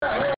All right.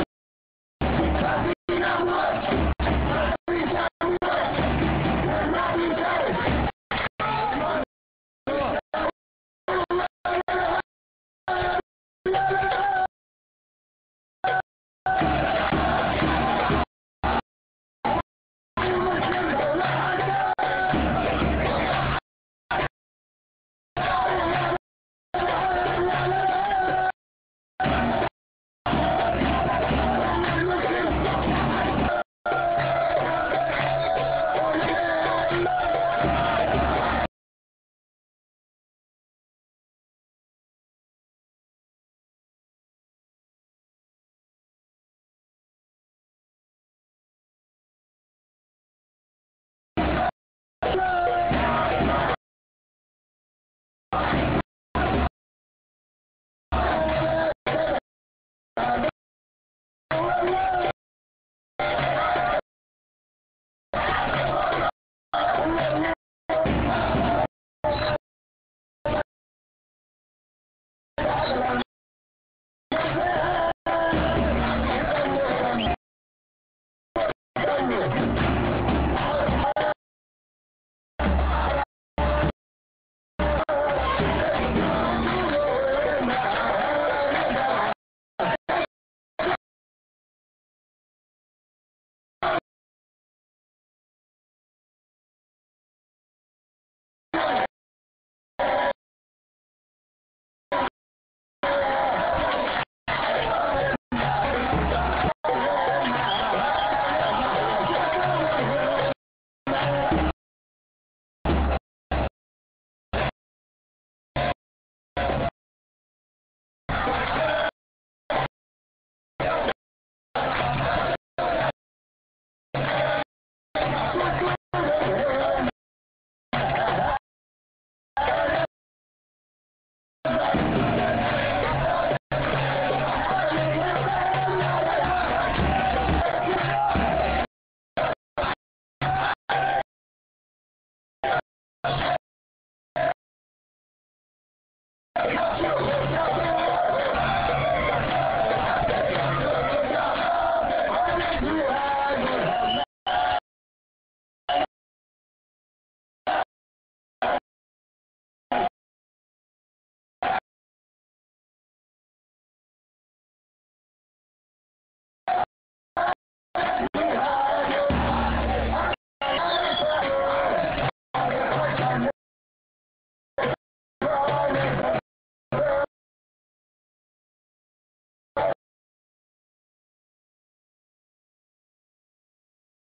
Uh, Yeah.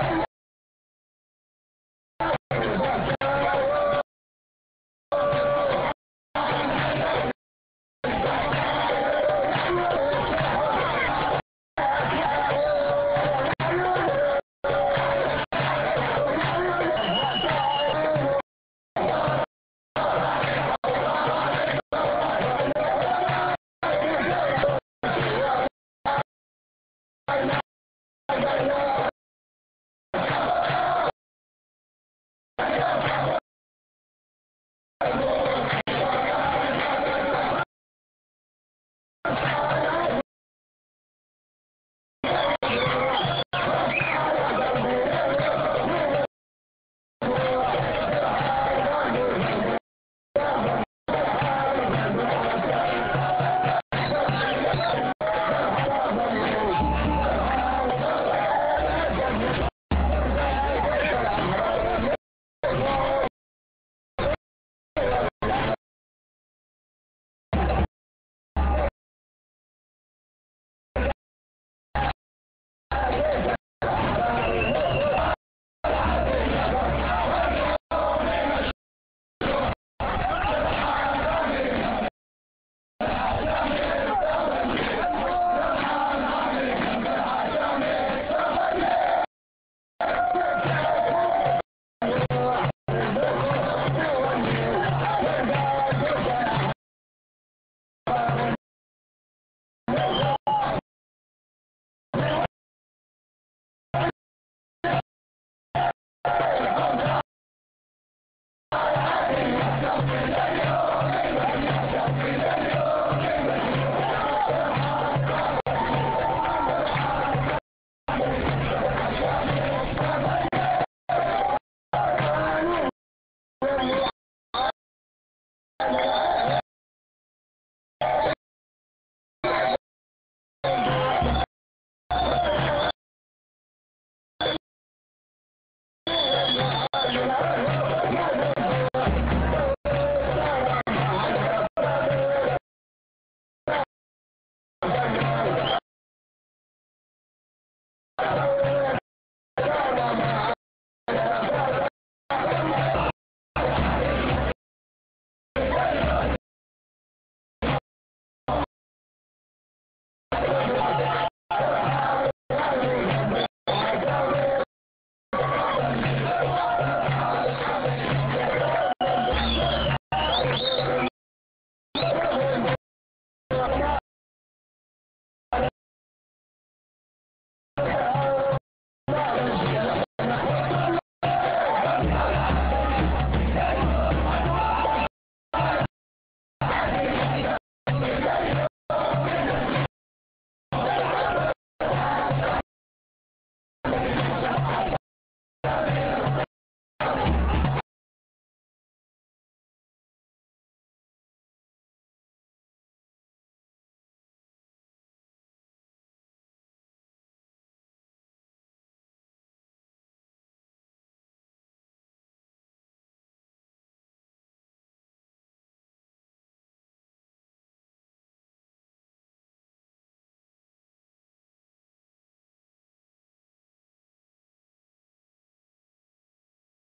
Thank you.